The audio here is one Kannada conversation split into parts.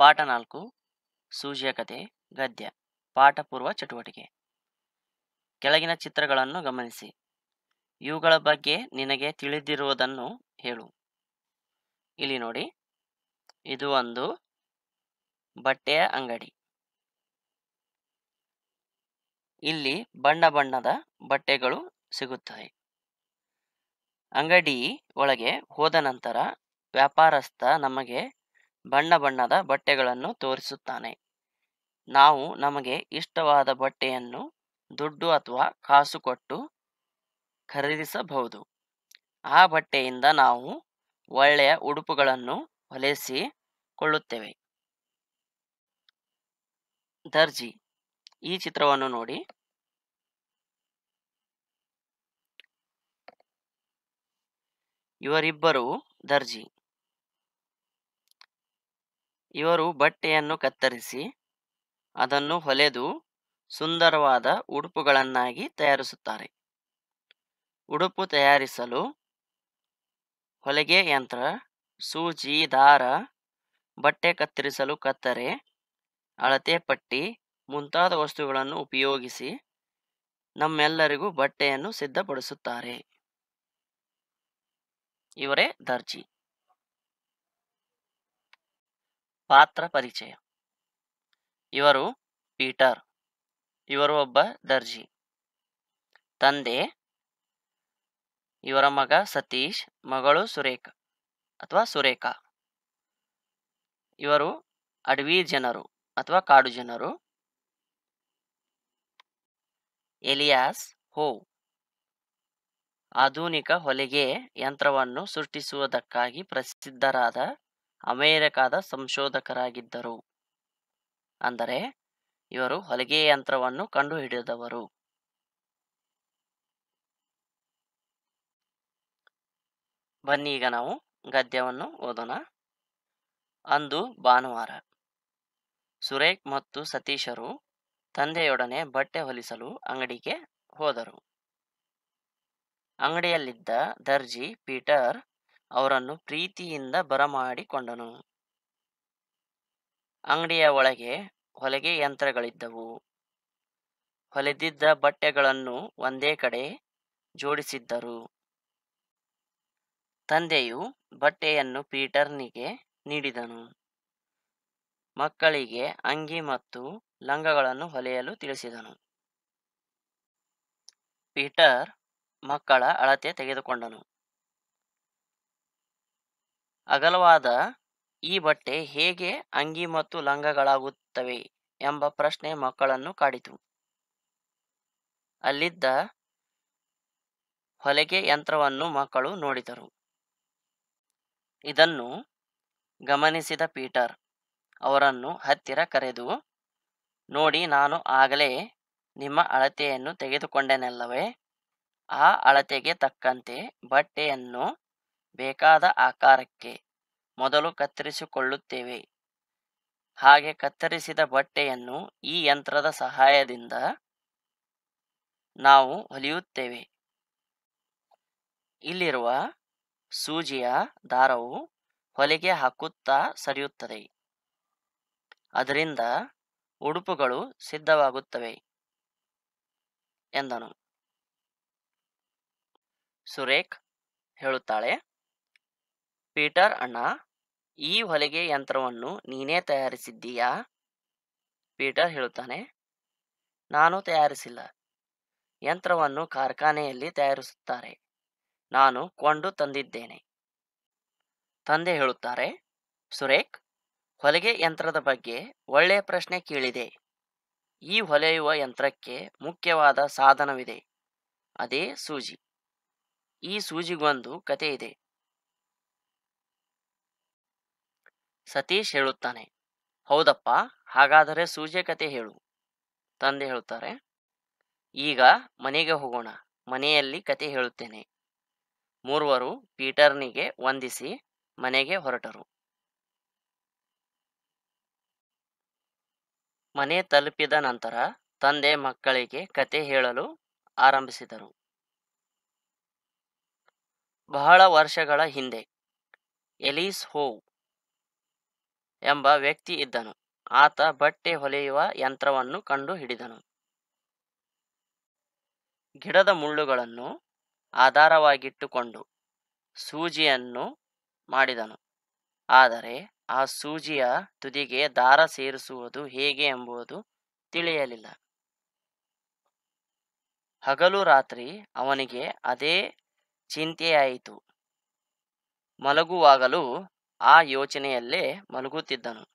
ಪಾಠ ನಾಲ್ಕು, ಸೂಜಿಯ ಕಥೆ ಗದ್ಯ, ಪಾಠ ಪೂರ್ವ ಚಟುವಟಿಕೆ. ಕೆಳಗಿನ ಚಿತ್ರಗಳನ್ನು ಗಮನಿಸಿ. ಇವುಗಳ ಬಗ್ಗೆ ನಿನಗೆ ತಿಳಿದಿರುವುದನ್ನು ಹೇಳು. ಇಲ್ಲಿ ನೋಡಿ. ಇದು ಒಂದು ಬಟ್ಟೆಯ ಅಂಗಡಿ. ಇಲ್ಲಿ ಬಣ್ಣ ಬಣ್ಣದ ಬಟ್ಟೆಗಳು ಸಿಗುತ್ತವೆ ಅಂಗಡಿ ಒಳಗೆ ಹೋದ ನಂತರ ವ್ಯಾಪಾರಸ್ಥ ನಮಗೆ ಬಣ್ಣ ಬಣ್ಣದ ಬಟ್ಟೆಗಳನ್ನು ತೋರಿಸುತ್ತಾನೆ. ನಾವು ನಮಗೆ ಇಷ್ಟವಾದ ಬಟ್ಟೆಯನ್ನು, ದುಡ್ಡು ಅಥವಾ ಕಾಸು ಕೊಟ್ಟು ಖರೀದಿಸಬಹುದು. ಆ ಬಟ್ಟೆಯಿಂದ ನಾವು ಒಳ್ಳೆಯ ಉಡುಪುಗಳನ್ನು ಹೊಲಿಸಿ ಕೊಳ್ಳುತ್ತೇವೆ ದರ್ಜಿ. ಈ ಚಿತ್ರವನ್ನು ನೋಡಿ. ಇವರಿಬ್ಬರು ದರ್ಜಿ. ಇವರು ಬಟ್ಟೆಯನ್ನು ಕತ್ತರಿಸಿ ಅದನ್ನು ಹೊಲೆದು ಸುಂದರವಾದ ಉಡುಪುಗಳನ್ನಾಗಿ ತಯಾರಿಸುತ್ತಾರೆ. ಉಡುಪು ತಯಾರಿಸಲು ಹೊಲಿಗೆ ಯಂತ್ರ, ಸೂಜಿ, ದಾರ, ಬಟ್ಟೆ ಕತ್ತರಿಸಲು ಕತ್ತರೆ, ಅಳತೆ ಪಟ್ಟಿ ಮುಂತಾದ ವಸ್ತುಗಳನ್ನು ಉಪಯೋಗಿಸಿ ನಮ್ಮೆಲ್ಲರಿಗೂ ಬಟ್ಟೆಯನ್ನು ಸಿದ್ಧಪಡಿಸುತ್ತಾರೆ. ಇವರೇ ದರ್ಜಿ. ಪಾತ್ರ ಪರಿಚಯ. ಇವರು ಪೀಟರ್, ಇವರು ಒಬ್ಬ ದರ್ಜಿ. ತಂದೆ ಇವರ ಮಗ ಸತೀಶ್, ಮಗಳು ಸುರೇಖ ಅಥವಾ ಸುರೇಖಾ. ಇವರು ಅಡವಿ ಜನರು ಅಥವಾ ಕಾಡು ಜನರು. ಎಲಿಯಾಸ್ ಹೋ, ಆಧುನಿಕ ಹೊಲಿಗೆ ಯಂತ್ರವನ್ನು ಸೃಷ್ಟಿಸುವುದಕ್ಕಾಗಿ ಪ್ರಸಿದ್ಧರಾದ ಅಮೆರಿಕಾದ ಸಂಶೋಧಕರಾಗಿದ್ದರು. ಅಂದರೆ, ಇವರು ಹೊಲಿಗೆ ಯಂತ್ರವನ್ನು ಕಂಡುಹಿಡಿದವರು. ಬನ್ನಿ ಈಗ ನಾವು ಗದ್ಯವನ್ನು ಓದೋಣ. ಅಂದು ಭಾನುವಾರ, ಸುರೇಖ್ ಮತ್ತು ಸತೀಶರು ತಂದೆಯೊಡನೆ ಬಟ್ಟೆ ಹೊಲಿಸಲು ಅಂಗಡಿಗೆ ಹೋದರು. ಅಂಗಡಿಯಲ್ಲಿದ್ದ ದರ್ಜಿ ಪೀಟರ್ ಅವರನ್ನು ಪ್ರೀತಿಯಿಂದ ಬರಮಾಡಿಕೊಂಡನು. ಅಂಗಡಿಯ ಒಳಗೆ ಹೊಲಿಗೆ ಯಂತ್ರಗಳಿದ್ದವು. ಹೊಲೆದಿದ್ದ ಬಟ್ಟೆಗಳನ್ನು ಒಂದೇ ಕಡೆ ಜೋಡಿಸಿದ್ದರು. ತಂದೆಯು ಬಟ್ಟೆಯನ್ನು ಪೀಟರ್ನಿಗೆ ನೀಡಿದನು. ಮಕ್ಕಳಿಗೆ ಅಂಗಿ ಮತ್ತು ಲಂಗಗಳನ್ನು ಹೊಲೆಯಲು ತಿಳಿಸಿದನು. ಪೀಟರ್ ಮಕ್ಕಳ ಅಳತೆ ತೆಗೆದುಕೊಂಡನು. ಅಗಲವಾದ ಈ ಬಟ್ಟೆ ಹೇಗೆ ಅಂಗಿ ಮತ್ತು ಲಂಗಗಳಾಗುತ್ತವೆ ಎಂಬ ಪ್ರಶ್ನೆ ಮಕ್ಕಳನ್ನು ಕಾಡಿತು. ಅಲ್ಲಿದ್ದ ಹೊಲಿಗೆ ಯಂತ್ರವನ್ನು ಮಕ್ಕಳು ನೋಡಿದರು. ಇದನ್ನು ಗಮನಿಸಿದ ಪೀಟರ್, ಅವರನ್ನು ಹತ್ತಿರ ಕರೆದು, ನೋಡಿ, ನಾನು ಆಗಲೇ ನಿಮ್ಮ ಅಳತೆಯನ್ನು ತೆಗೆದುಕೊಂಡೆನಲ್ಲವೇ? ಆ ಅಳತೆಗೆ ತಕ್ಕಂತೆ ಬಟ್ಟೆಯನ್ನು ಬೇಕಾದ ಆಕಾರಕ್ಕೆ ಮೊದಲು ಕತ್ತರಿಸಿಕೊಳ್ಳುತ್ತೇವೆ. ಹಾಗೆ ಕತ್ತರಿಸಿದ ಬಟ್ಟೆಯನ್ನು ಈ ಯಂತ್ರದ ಸಹಾಯದಿಂದ ನಾವು ಹೊಲಿಯುತ್ತೇವೆ. ಇಲ್ಲಿರುವ ಸೂಜಿಯ ದಾರವು ಹೊಲಿಗೆ ಹಾಕುತ್ತಾ ಸರಿಯುತ್ತದೆ. ಅದರಿಂದ ಉಡುಪುಗಳು ಸಿದ್ಧವಾಗುತ್ತವೆ, ಎಂದನು. ಸುರೇಖ್ ಹೇಳುತ್ತಾಳೆ ಪೀಟರ್, ಅಣ್ಣ, ಈ ಹೊಲಿಗೆ ಯಂತ್ರವನ್ನು ನೀನೇ ತಯಾರಿಸಿದ್ದೀಯಾ? ಪೀಟರ್ ಹೇಳುತ್ತಾನೆ, ನಾನು ತಯಾರಿಸಿಲ್ಲ. ಯಂತ್ರವನ್ನು ಕಾರ್ಖಾನೆಯಲ್ಲಿ ತಯಾರಿಸುತ್ತಾರೆ. ನಾನು ಕೊಂಡು ತಂದಿದ್ದೇನೆ. ತಂದೆ ಹೇಳುತ್ತಾರೆ, ಸುರೇಖ್, ಹೊಲಿಗೆ ಯಂತ್ರದ ಬಗ್ಗೆ ಒಳ್ಳೆಯ ಪ್ರಶ್ನೆ ಕೇಳಿದೆ. ಈ ಹೊಲೆಯುವ ಯಂತ್ರಕ್ಕೆ ಮುಖ್ಯವಾದ ಸಾಧನವಿದೆ. ಅದೇ ಸೂಜಿ. ಈ ಸೂಜಿಗೊಂದು ಕತೆ ಇದೆ ಸತೀಶ್ ಹೇಳುತ್ತಾನೆ. ಹೌದಪ್ಪ, ಹಾಗಾದರೆ ಸೂಜೆ ಕತೆ ಹೇಳು. ತಂದೆ ಹೇಳುತ್ತಾರೆ, ಈಗ ಮನೆಗೆ ಹೋಗೋಣ, ಮನೆಯಲ್ಲಿ ಕತೆ ಹೇಳುತ್ತೇನೆ. ಮೂರ್ವರು ಪೀಟರ್ನಿಗೆ ವಂದಿಸಿ ಮನೆಗೆ ಹೊರಟರು. ಮನೆ ತಲುಪಿದ ನಂತರ ತಂದೆ ಮಕ್ಕಳಿಗೆ ಕತೆ ಹೇಳಲು ಆರಂಭಿಸಿದರು. ಬಹಳ ವರ್ಷಗಳ ಹಿಂದೆ ಎಲೀಸ್ ಹೋವ್ ಎಂಬ ವ್ಯಕ್ತಿ ಇದ್ದನು. ಆತ ಬಟ್ಟೆ ಹೊಲೆಯುವ ಯಂತ್ರವನ್ನು ಕಂಡು ಹಿಡಿದನು. ಗಿಡದ ಮುಳ್ಳುಗಳನ್ನು ಆಧಾರವಾಗಿಟ್ಟುಕೊಂಡು ಸೂಜಿಯನ್ನು ಮಾಡಿದನು. ಆದರೆ ಆ ಸೂಜಿಯ ತುದಿಗೆ ದಾರ ಸೇರಿಸುವುದು ಹೇಗೆ ಎಂಬುದು ತಿಳಿಯಲಿಲ್ಲ. ಹಗಲು ರಾತ್ರಿ ಅವನಿಗೆ ಅದೇ ಚಿಂತೆಯಾಯಿತು. ಮಲಗುವಾಗಲೂ ಆ ಯೋಚನೆಯಲ್ಲೇ ಮಲಗುತ್ತಿದ್ದನು.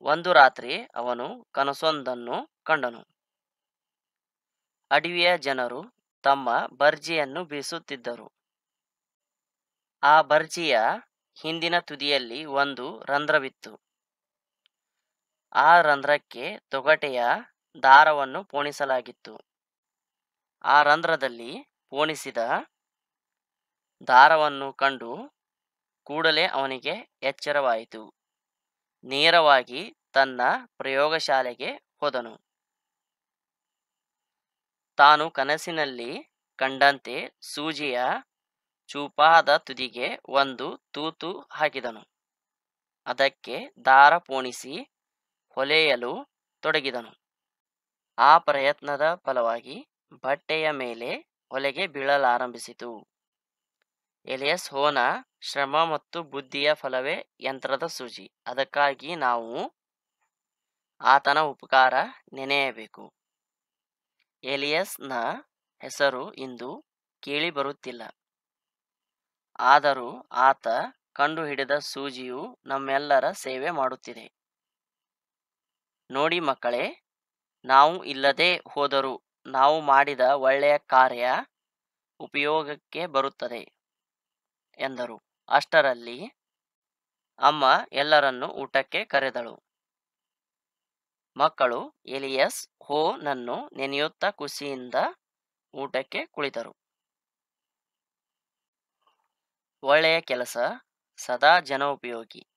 ಒಂದು ರಾತ್ರಿ ಅವನು ಕನಸೊಂದನ್ನು ಕಂಡನು. ಅಡವಿಯ ಜನರು ತಮ್ಮ ಬರ್ಜಿಯನ್ನು ಬೀಸುತ್ತಿದ್ದರು. ಆ ಬರ್ಜಿಯ ಹಿಂದಿನ ತುದಿಯಲ್ಲಿ ಒಂದು ರಂಧ್ರವಿತ್ತು. ಆ ರಂಧ್ರಕ್ಕೆ ತೊಗಟೆಯ ದಾರವನ್ನು ಪೋಣಿಸಲಾಗಿತ್ತು. ಆ ರಂಧ್ರದಲ್ಲಿ ಪೋಣಿಸಿದ ದಾರವನ್ನು ಕಂಡು ಕೂಡಲೇ ಅವನಿಗೆ ಎಚ್ಚರವಾಯಿತು. ನೇರವಾಗಿ ತನ್ನ ಪ್ರಯೋಗಶಾಲೆಗೆ ಹೋದನು. ತಾನು ಕನಸಿನಲ್ಲಿ ಕಂಡಂತೆ ಸೂಜಿಯ ಚೂಪಾದ ತುದಿಗೆ ಒಂದು ತೂತು ಹಾಕಿದನು. ಅದಕ್ಕೆ ದಾರ ಪೋಣಿಸಿ ಹೊಲೆಯಲು ತೊಡಗಿದನು. ಆ ಪ್ರಯತ್ನದ ಫಲವಾಗಿ ಬಟ್ಟೆಯ ಮೇಲೆ ಹೊಲೆಗೆ ಬೀಳಲಾರಂಭಿಸಿತು. ಎಲಿಯಸ್ ಹೋನ ಶ್ರಮ ಮತ್ತು ಬುದ್ಧಿಯ ಫಲವೇ ಯಂತ್ರದ ಸೂಜಿ. ಅದಕ್ಕಾಗಿ ನಾವು ಆತನ ಉಪಕಾರ ನೆನೆಯಬೇಕು. ಎಲಿಯಸ್ನ ಹೆಸರು ಇಂದು ಕೇಳಿಬರುತ್ತಿಲ್ಲ. ಆದರೂ ಆತ ಕಂಡುಹಿಡಿದ ಸೂಜಿಯು ನಮ್ಮೆಲ್ಲರ ಸೇವೆ ಮಾಡುತ್ತಿದೆ. ನೋಡಿ ಮಕ್ಕಳೇ, ನಾವು ಇಲ್ಲದೆ ಹೋದರೂ ನಾವು ಮಾಡಿದ ಒಳ್ಳೆಯ ಕಾರ್ಯ ಉಪಯೋಗಕ್ಕೆ ಬರುತ್ತದೆ. ಎಂದರು. ಅಷ್ಟರಲ್ಲಿ ಅಮ್ಮ ಎಲ್ಲರನ್ನು ಊಟಕ್ಕೆ ಕರೆದಳು. ಮಕ್ಕಳು ಎಲಿಯಸ್ ಹೋನನ್ನು ನೆನೆಯುತ್ತಾ ಖುಷಿಯಿಂದ ಊಟಕ್ಕೆ ಕುಳಿತರು. ಒಳ್ಳೆಯ ಕೆಲಸ, ಸದಾ ಜನೋಪಯೋಗಿ.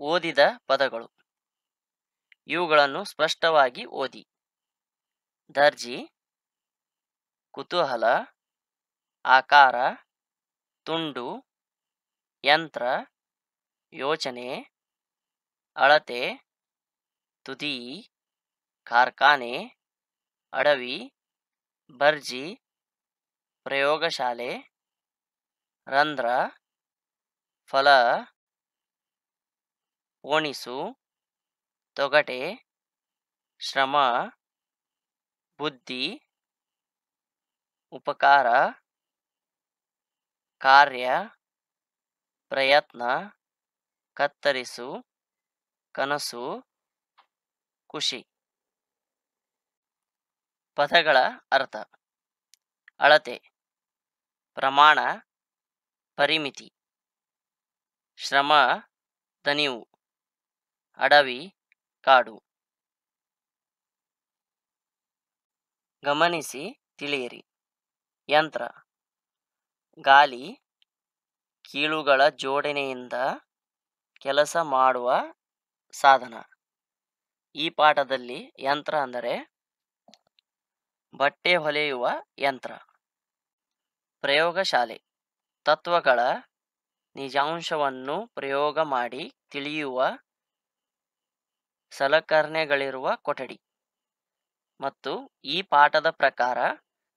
ಓದಿದ ಪದಗಳು. ಇವುಗಳನ್ನು ಸ್ಪಷ್ಟವಾಗಿ ಓದಿ. ದರ್ಜಿ, ಕುತೂಹಲ ಆಕಾರ, ತುಂಡು, ಯಂತ್ರ, ಯೋಚನೆ, ಅಳತೆ, ತುದಿ, ಕಾರ್ಖಾನೆ, ಅಡವಿ ಬರ್ಜಿ ಪ್ರಯೋಗಶಾಲೆ, ರಂಧ್ರ, ಫಲ, ಓಣಿಸು, ತೊಗಟೆ, ಶ್ರಮ, ಬುದ್ಧಿ, ಉಪಕಾರ ಕಾರ್ಯ, ಪ್ರಯತ್ನ, ಕತ್ತರಿಸು, ಕನಸು, ಖುಷಿ. ಪದಗಳ ಅರ್ಥ. ಅಳತೆ. ಪ್ರಮಾಣ. ಪರಿಮಿತಿ. ಶ್ರಮ. ದನಿವು. ಅಡವಿ. ಕಾಡು. ಗಮನಿಸಿ ತಿಳಿಯಿರಿ. ಯಂತ್ರ. ಗಾಲಿ ಕೀಳುಗಳ ಜೋಡಣೆಯಿಂದ ಕೆಲಸ ಮಾಡುವ ಸಾಧನ. ಈ ಪಾಠದಲ್ಲಿ ಯಂತ್ರ ಅಂದರೆ ಬಟ್ಟೆ ಹೊಲೆಯುವ ಯಂತ್ರ. ಪ್ರಯೋಗಶಾಲೆ. ತತ್ವಗಳ ನಿಜಾಂಶವನ್ನು ಪ್ರಯೋಗ ಮಾಡಿ ತಿಳಿಯುವ ಸಲಕರಣೆಗಳಿರುವ ಕೊಠಡಿ. ಮತ್ತು ಈ ಪಾಠದ ಪ್ರಕಾರ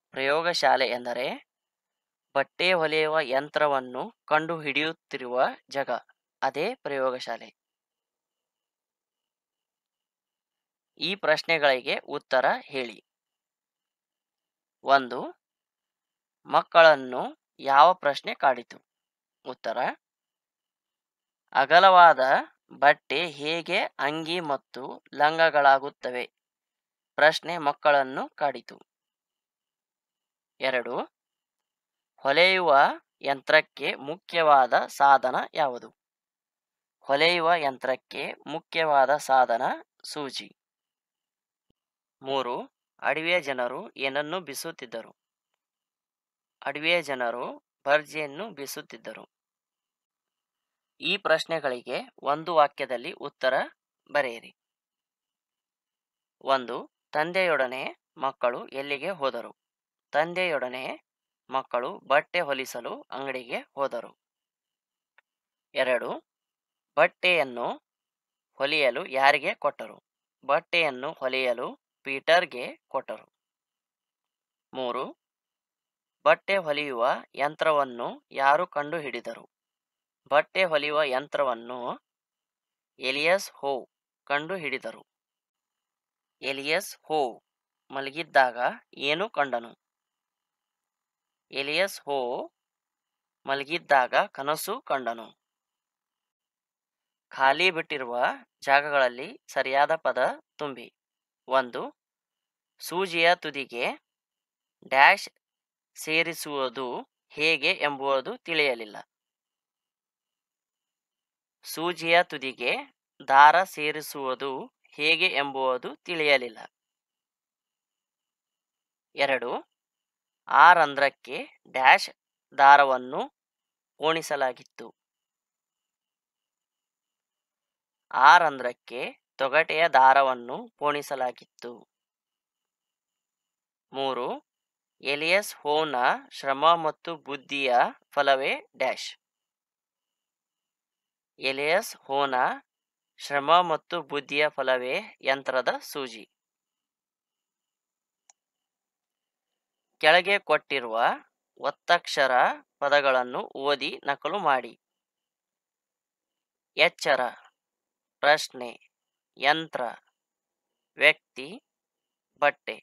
ಪ್ರಯೋಗಶಾಲೆ ಎಂದರೆ ಬಟ್ಟೆ ಹೊಲೆಯುವ ಯಂತ್ರವನ್ನು ಕಂಡುಹಿಡಿಯುತ್ತಿರುವ ಜಗ. ಅದೇ ಪ್ರಯೋಗಶಾಲೆ. ಈ ಪ್ರಶ್ನೆಗಳಿಗೆ ಉತ್ತರ ಹೇಳಿ. ಒಂದು, ಮಕ್ಕಳನ್ನು ಯಾವ ಪ್ರಶ್ನೆ ಕಾಡಿತು? ಉತ್ತರ, ಅಗಲವಾದ ಬಟ್ಟೆ ಹೇಗೆ ಅಂಗಿ ಮತ್ತು ಲಂಗಗಳಾಗುತ್ತವೆ? ಪ್ರಶ್ನೆ ಮಕ್ಕಳನ್ನು ಕಾಡಿತು. ಎರಡು ಹೊಲೆಯುವ ಯಂತ್ರಕ್ಕೆ ಮುಖ್ಯವಾದ ಸಾಧನ ಯಾವುದು? ಹೊಲೆಯುವ ಯಂತ್ರಕ್ಕೆ ಮುಖ್ಯವಾದ ಸಾಧನ ಸೂಜಿ. ಮೂರು, ಅಡವಿಯ ಜನರು ಏನನ್ನು ಬೀಸುತ್ತಿದ್ದರು? ಅಡವಿಯ ಜನರು ಬರ್ಜಿಯನ್ನು ಬೀಸುತ್ತಿದ್ದರು. ಈ ಪ್ರಶ್ನೆಗಳಿಗೆ ಒಂದು ವಾಕ್ಯದಲ್ಲಿ ಉತ್ತರ ಬರೆಯಿರಿ. ಒಂದು, ತಂದೆಯೊಡನೆ ಮಕ್ಕಳು ಎಲ್ಲಿಗೆ ಹೋದರು? ತಂದೆಯೊಡನೆ ಮಕ್ಕಳು ಬಟ್ಟೆ ಹೊಲಿಸಲು ಅಂಗಡಿಗೆ ಹೋದರು. ಎರಡು, ಬಟ್ಟೆಯನ್ನು ಹೊಲಿಯಲು ಯಾರಿಗೆ ಕೊಟ್ಟರು? ಬಟ್ಟೆಯನ್ನು ಹೊಲಿಯಲು ಪೀಟರ್ಗೆ ಕೊಟ್ಟರು. ಮೂರು, ಬಟ್ಟೆ ಹೊಲಿಯುವ ಯಂತ್ರವನ್ನು ಯಾರು ಕಂಡುಹಿಡಿದರು? ಬಟ್ಟೆ ಹೊಲಿಯುವ ಯಂತ್ರವನ್ನು ಎಲಿಯಸ್ ಹೋ ಕಂಡುಹಿಡಿದರು. ಎಲಿಯಸ್ ಹೋ ಮಲಗಿದ್ದಾಗ ಏನು ಕಂಡನು? ಎಲಿಯಸ್ ಹೋ ಮಲಗಿದ್ದಾಗ ಕನಸು ಕಂಡನು. ಖಾಲಿ ಬಿಟ್ಟಿರುವ ಜಾಗಗಳಲ್ಲಿ ಸರಿಯಾದ ಪದ ತುಂಬಿ. ಒಂದು, ಸೂಜಿಯ ತುದಿಗೆ ಡ್ಯಾಶ್ ಸೇರಿಸುವುದು ಹೇಗೆ ಎಂಬುದು ತಿಳಿಯಲಿಲ್ಲ. ಸೂಜಿಯ ತುದಿಗೆ ದಾರ ಸೇರಿಸುವುದು ಹೇಗೆ ಎಂಬುದು ತಿಳಿಯಲಿಲ್ಲ. ಎರಡು ಆ ರಂಧ್ರಕ್ಕೆ ಡ್ಯಾಶ್ ದಾರವನ್ನು ಪೋಣಿಸಲಾಗಿತ್ತು ಆ ರಂಧ್ರಕ್ಕೆ ತೊಗಟೆಯ ದಾರವನ್ನು ಪೋಣಿಸಲಾಗಿತ್ತು ಮೂರು, ಎಲಿಯಸ್ ಹೋನ ಶ್ರಮ ಮತ್ತು ಬುದ್ಧಿಯ ಫಲವೇ ಡ್ಯಾಶ್. ಎಲಿಯಸ್ ಹೋನ ಶ್ರಮ ಮತ್ತು ಬುದ್ಧಿಯ ಫಲವೇ ಯಂತ್ರದ ಸೂಜಿ. ಕೆಳಗೆ ಕೊಟ್ಟಿರುವ ಒತ್ತಕ್ಷರ ಪದಗಳನ್ನು ಓದಿ ನಕಲು ಮಾಡಿ. ಎಚ್ಚರ, ಪ್ರಶ್ನೆ, ಯಂತ್ರ, ವ್ಯಕ್ತಿ, ಬಟ್ಟೆ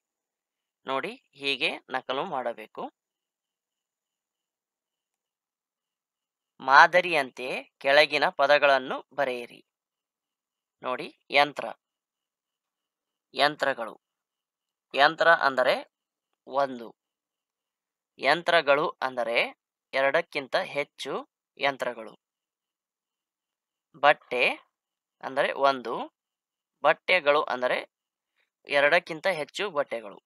ನೋಡಿ ಹೀಗೆ ನಕಲು ಮಾಡಬೇಕು. ಮಾದರಿಯಂತೆ ಕೆಳಗಿನ ಪದಗಳನ್ನು ಬರೆಯಿರಿ. ನೋಡಿ, ಯಂತ್ರ. ಯಂತ್ರಗಳು. ಯಂತ್ರ ಅಂದರೆ ಒಂದು. ಯಂತ್ರಗಳು ಅಂದರೆ ಎರಡಕ್ಕಿಂತ ಹೆಚ್ಚು ಯಂತ್ರಗಳು. ಬಟ್ಟೆ ಅಂದರೆ ಒಂದು, ಬಟ್ಟೆಗಳು ಅಂದರೆ ಎರಡಕ್ಕಿಂತ ಹೆಚ್ಚು ಬಟ್ಟೆಗಳು.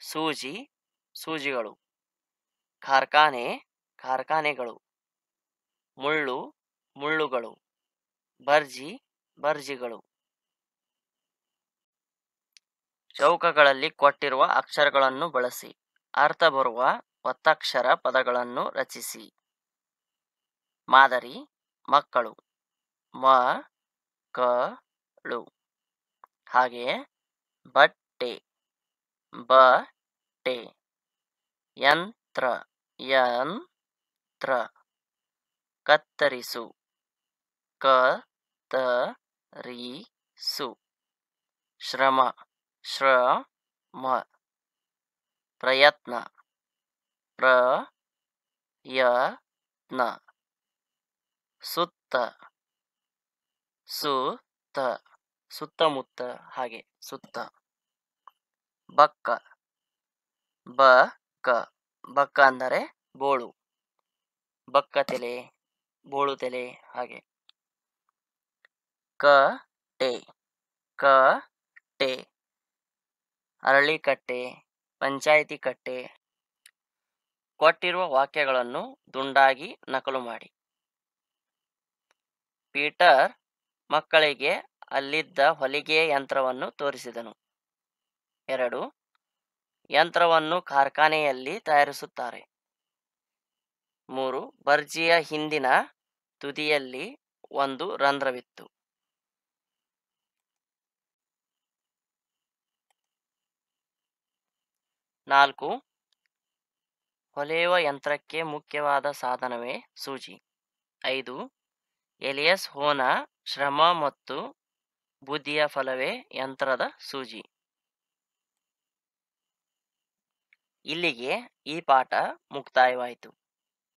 ಸೂಜಿ, ಸೂಜಿಗಳು. ಕಾರ್ಖಾನೆ, ಕಾರ್ಖಾನೆಗಳು. ಮುಳ್ಳು, ಮುಳ್ಳುಗಳು. ಬರ್ಜಿ, ಬರ್ಜಿಗಳು. ಚೌಕಗಳಲ್ಲಿ ಕೊಟ್ಟಿರುವ ಅಕ್ಷರಗಳನ್ನು ಬಳಸಿ. ಅರ್ಥ ಬರುವ ಒತ್ತಕ್ಷರ ಪದಗಳನ್ನು ರಚಿಸಿ. ಮಾದರಿ, ಮಕ್ಕಳು. ಮ, ಕ, ಳು. ಹಾಗೆಯೇ ಬಟ್ಟೆ. ಬ, ಟೆ. ಯಂತ್ರ ಯಂತ್ರ. ಕತ್ತರಿಸು. ಕ ತ ರಿ ಸು ಶ್ರಮ. ಶ್ರ ಮ ಪ್ರಯತ್ನ. ಪ್ರ ಯ ನ ಸುತ್ತ. ಸುತ್ತ. ಸುತ್ತಮುತ್ತ. ಹಾಗೆ ಸುತ್ತ. ಬಕ್ಕ. ಬ ಕ ಬಕ್ಕ ಅಂದರೆ ಬೋಳು. ಬಕ್ಕ ತೆಲೆ, ಬೋಳು ತೆಲೆ, ಹಾಗೆ. ಕ ಟೆ ಕ ಟೆ ಅರಳಿಕಟ್ಟೆ. ಪಂಚಾಯಿತಿ ಕಟ್ಟೆ ಕೊಟ್ಟಿರುವ ವಾಕ್ಯಗಳನ್ನು ದುಂಡಾಗಿ ನಕಲು ಮಾಡಿ. ಪೀಟರ್ ಮಕ್ಕಳಿಗೆ ಅಲ್ಲಿದ್ದ ಹೊಲಿಗೆ ಯಂತ್ರವನ್ನು ತೋರಿಸಿದನು. ಎರಡು, ಯಂತ್ರವನ್ನು ಕಾರ್ಖಾನೆಯಲ್ಲಿ ತಯಾರಿಸುತ್ತಾರೆ. ಮೂರು, ಬರ್ಜಿಯ ಹಿಂದಿನ ತುದಿಯಲ್ಲಿ ಒಂದು ರಂಧ್ರವಿತ್ತು. ನಾಲ್ಕು. ಹೊಲೆಯುವ ಯಂತ್ರಕ್ಕೆ ಮುಖ್ಯವಾದ ಸಾಧನವೇ ಸೂಜಿ. ಐದು. ಎಲಿಯಸ್ ಹೋನ ಶ್ರಮ ಮತ್ತು ಬುದ್ಧಿಯ ಫಲವೇ ಯಂತ್ರದ ಸೂಜಿ. ಇಲ್ಲಿಗೆ ಈ ಪಾಠ ಮುಕ್ತಾಯವಾಯಿತು.